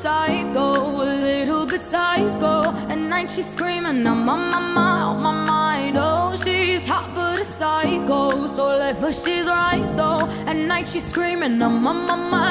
psycho, a little bit psycho. At night she's screaming, I'm on my mind, on my mind. Oh, she's hot but a psycho, so left but she's right though. At night she's screaming, I'm on my mind